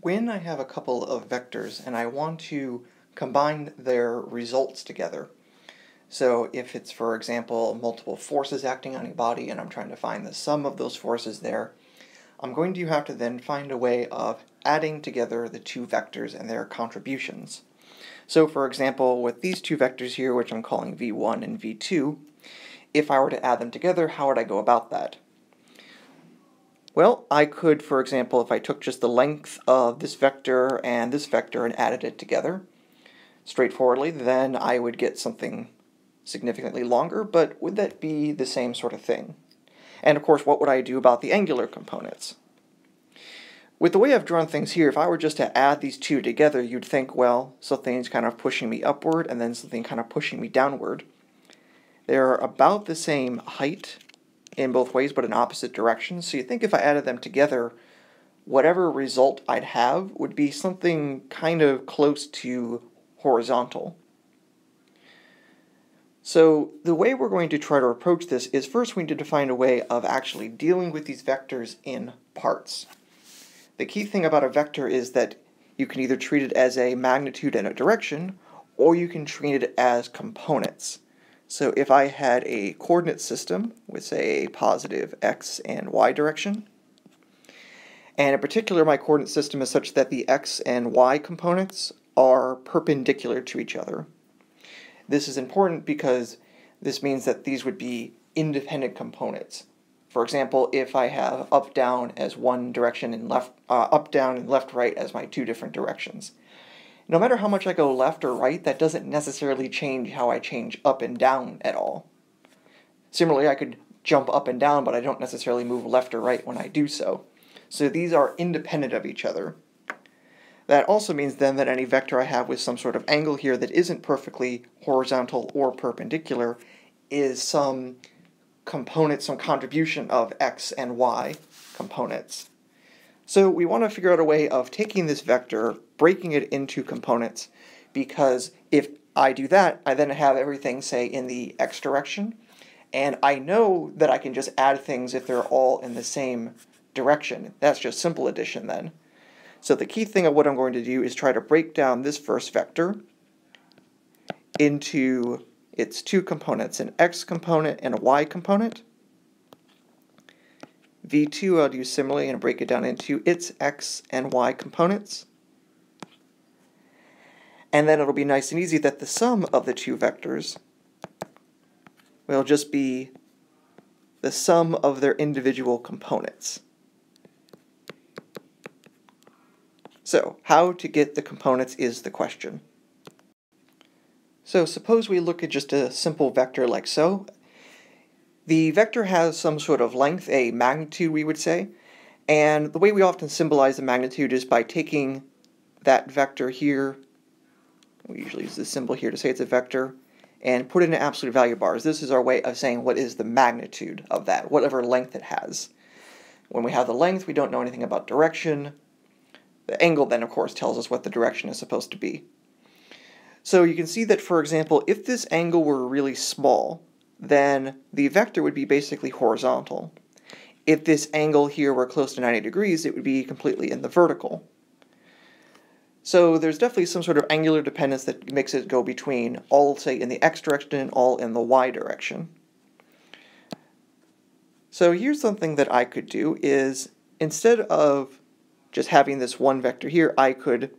when I have a couple of vectors and I want to combine their results together, so if it's, for example, multiple forces acting on a body and I'm trying to find the sum of those forces there, I'm going to have to then find a way of adding together the two vectors and their contributions. So for example, with these two vectors here, which I'm calling v1 and v2, if I were to add them together, how would I go about that? Well, I could, for example, if I took just the length of this vector and this vector and added it together straightforwardly, then I would get something significantly longer, but would that be the same sort of thing? And of course, what would I do about the angular components? With the way I've drawn things here, if I were just to add these two together, you'd think, well, something's kind of pushing me upward and then something kind of pushing me downward. They're about the same height in both ways, but in opposite directions. So you think if I added them together, whatever result I'd have would be something kind of close to horizontal. So the way we're going to try to approach this is first we need to find a way of actually dealing with these vectors in parts. The key thing about a vector is that you can either treat it as a magnitude and a direction, or you can treat it as components. So if I had a coordinate system with, say, a positive x and y direction, and in particular my coordinate system is such that the x and y components are perpendicular to each other. This is important because this means that these would be independent components. For example, if I have up down as one direction and left uh, up down and left right as my two different directions no matter how much I go left or right, that doesn't necessarily change how I change up and down at all. Similarly, I could jump up and down, but I don't necessarily move left or right when I do so. So these are independent of each other. That also means then that any vector I have with some sort of angle here that isn't perfectly horizontal or perpendicular is some component, some contribution of x and y components. So we want to figure out a way of taking this vector, breaking it into components, because if I do that, I then have everything, say, in the x direction, and I know that I can just add things if they're all in the same direction. That's just simple addition then. So the key thing of what I'm going to do is try to break down this first vector into its two components, an x component and a y component. V2 I'll do similarly and break it down into its x and y components. And then it'll be nice and easy that the sum of the two vectors will just be the sum of their individual components. So, how to get the components is the question. So suppose we look at just a simple vector like so, the vector has some sort of length, a magnitude we would say, and the way we often symbolize the magnitude is by taking that vector here, we usually use this symbol here to say it's a vector, and put it in absolute value bars. This is our way of saying what is the magnitude of that, whatever length it has. When we have the length, we don't know anything about direction. The angle then, of course, tells us what the direction is supposed to be. So you can see that, for example, if this angle were really small, then the vector would be basically horizontal. If this angle here were close to 90 degrees, it would be completely in the vertical. So there's definitely some sort of angular dependence that makes it go between all, say, in the x direction and all in the y direction. So here's something that I could do is, instead of just having this one vector here, I could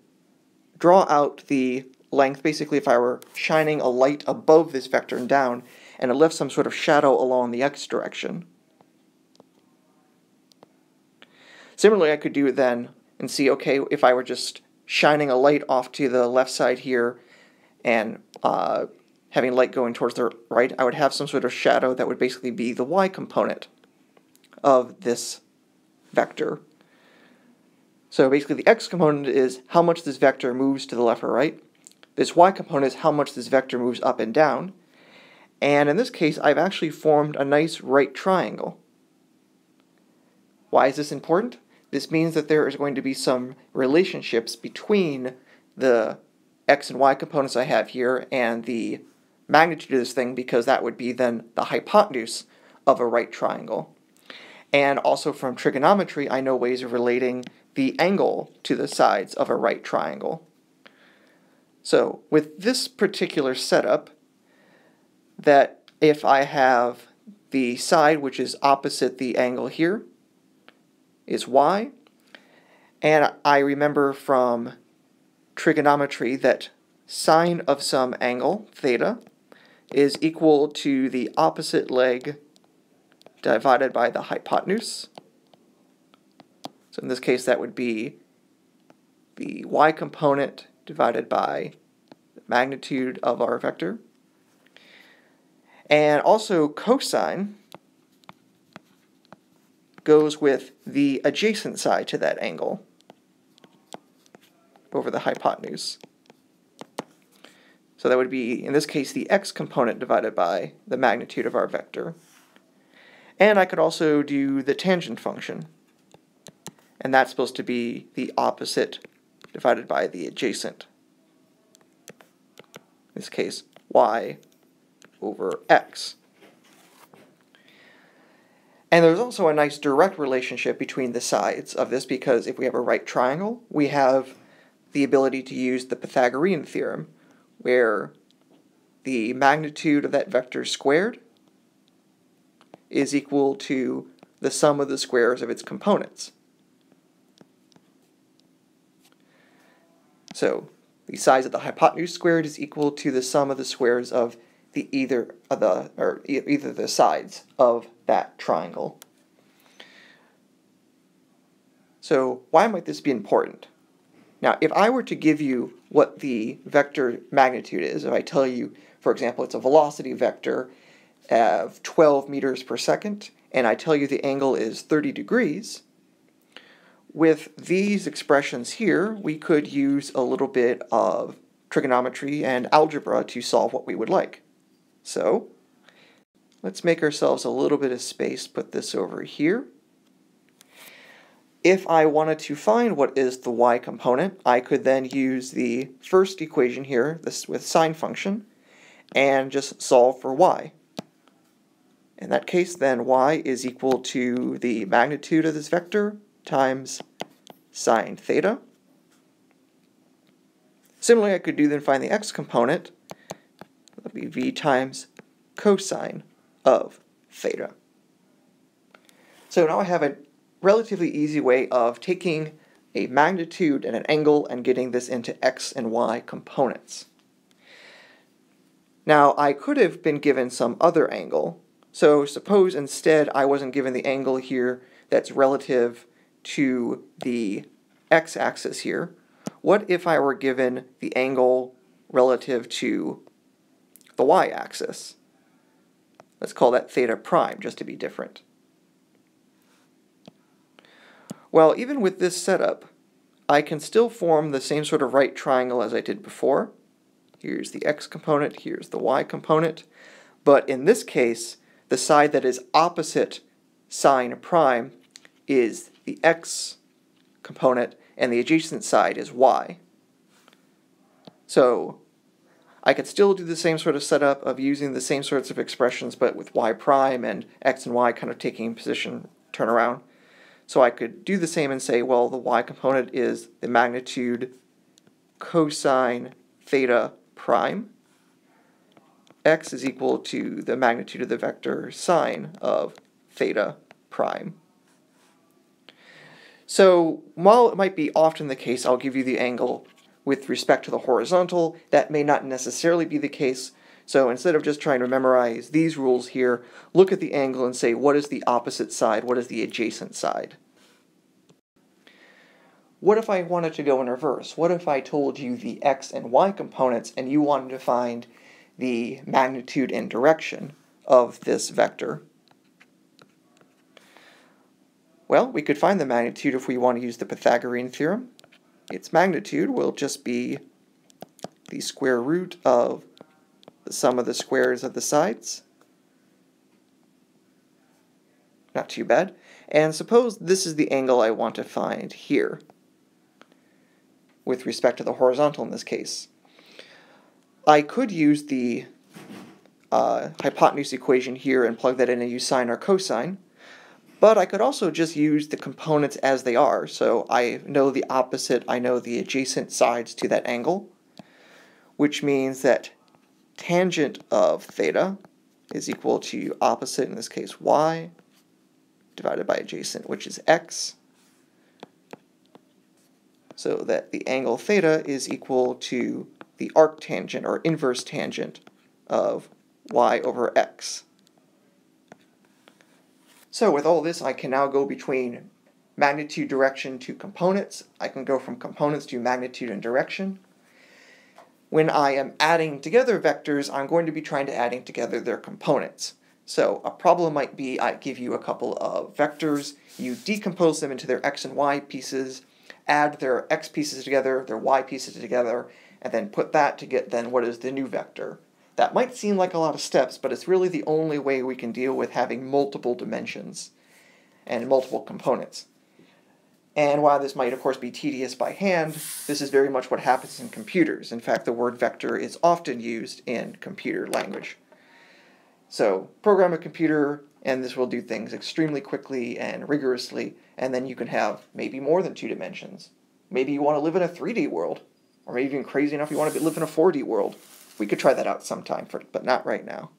draw out the length, basically if I were shining a light above this vector and down, and it left some sort of shadow along the x direction. Similarly, I could do it then and see, okay, if I were just shining a light off to the left side here and uh, having light going towards the right, I would have some sort of shadow that would basically be the y component of this vector. So basically the x component is how much this vector moves to the left or right. This y component is how much this vector moves up and down. And in this case, I've actually formed a nice right triangle. Why is this important? This means that there is going to be some relationships between the x and y components I have here and the magnitude of this thing because that would be then the hypotenuse of a right triangle. And also from trigonometry, I know ways of relating the angle to the sides of a right triangle. So with this particular setup, that if I have the side which is opposite the angle here is y, and I remember from trigonometry that sine of some angle, theta, is equal to the opposite leg divided by the hypotenuse. So in this case, that would be the y component divided by the magnitude of our vector. And also cosine goes with the adjacent side to that angle over the hypotenuse. So that would be, in this case, the x component divided by the magnitude of our vector. And I could also do the tangent function. And that's supposed to be the opposite divided by the adjacent. In this case, y over x. And there's also a nice direct relationship between the sides of this because if we have a right triangle, we have the ability to use the Pythagorean theorem, where the magnitude of that vector squared is equal to the sum of the squares of its components. So the size of the hypotenuse squared is equal to the sum of the squares of the either of the or either the sides of that triangle. So why might this be important? Now, if I were to give you what the vector magnitude is, if I tell you, for example, it's a velocity vector of 12 meters per second, and I tell you the angle is 30 degrees, with these expressions here, we could use a little bit of trigonometry and algebra to solve what we would like. So, let's make ourselves a little bit of space, put this over here. If I wanted to find what is the y component, I could then use the first equation here, this with sine function, and just solve for y. In that case, then y is equal to the magnitude of this vector times sine theta. Similarly, I could do then find the x component. Would be v times cosine of theta. So now I have a relatively easy way of taking a magnitude and an angle and getting this into x and y components. Now, I could have been given some other angle. So suppose instead I wasn't given the angle here that's relative to the x-axis here. What if I were given the angle relative to the y-axis? Let's call that theta prime, just to be different. Well, even with this setup, I can still form the same sort of right triangle as I did before. Here's the x component, here's the y component. But in this case, the side that is opposite sine prime is the x component, and the adjacent side is y. So I could still do the same sort of setup of using the same sorts of expressions, but with y prime and x and y kind of taking position turnaround. So I could do the same and say, well, the y component is the magnitude cosine theta prime. x is equal to the magnitude of the vector sine of theta prime. So while it might be often the case I'll give you the angle with respect to the horizontal, that may not necessarily be the case. So instead of just trying to memorize these rules here, look at the angle and say, what is the opposite side? What is the adjacent side? What if I wanted to go in reverse? What if I told you the x and y components and you wanted to find the magnitude and direction of this vector? Well, we could find the magnitude if we want to use the Pythagorean theorem. Its magnitude will just be the square root of the sum of the squares of the sides. Not too bad. And suppose this is the angle I want to find here, with respect to the horizontal in this case. I could use the uh, hypotenuse equation here and plug that in and use sine or cosine, But I could also just use the components as they are. So I know the opposite, I know the adjacent sides to that angle, which means that tangent of theta is equal to opposite, in this case y, divided by adjacent, which is x. So that the angle theta is equal to the arctangent or inverse tangent of y over x. So with all this, I can now go between magnitude direction to components. I can go from components to magnitude and direction. When I am adding together vectors, I'm going to be trying to adding together their components. So a problem might be I give you a couple of vectors, you decompose them into their x and y pieces, add their x pieces together, their y pieces together, and then put that to get then what is the new vector. That might seem like a lot of steps, but it's really the only way we can deal with having multiple dimensions and multiple components. And while this might, of course, be tedious by hand, this is very much what happens in computers. In fact, the word vector is often used in computer language. So, program a computer, and this will do things extremely quickly and rigorously, and then you can have maybe more than two dimensions. Maybe you want to live in a 3D world, or maybe even crazy enough you want to live in a 4D world. We could try that out sometime, for, but not right now.